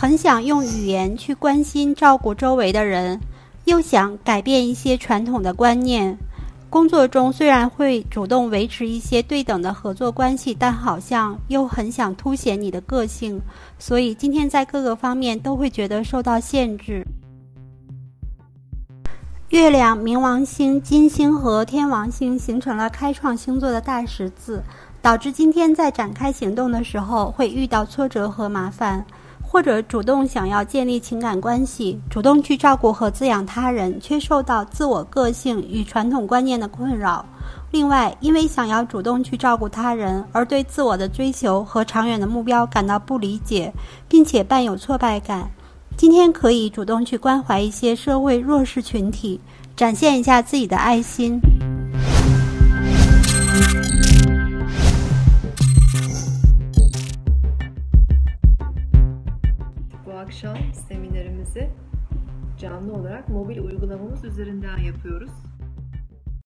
很想用语言去关心照顾周围的人，又想改变一些传统的观念。工作中虽然会主动维持一些对等的合作关系，但好像又很想凸显你的个性，所以今天在各个方面都会觉得受到限制。月亮、冥王星、金星和天王星形成了开创星座的大十字，导致今天在展开行动的时候会遇到挫折和麻烦。或者主动想要建立情感关系，主动去照顾和滋养他人，却受到自我个性与传统观念的困扰。另外，因为想要主动去照顾他人，而对自我的追求和长远的目标感到不理解，并且伴有挫败感。今天可以主动去关怀一些社会弱势群体，展现一下自己的爱心。Akşam seminerimizi canlı olarak mobil uygulamamız üzerinden yapıyoruz.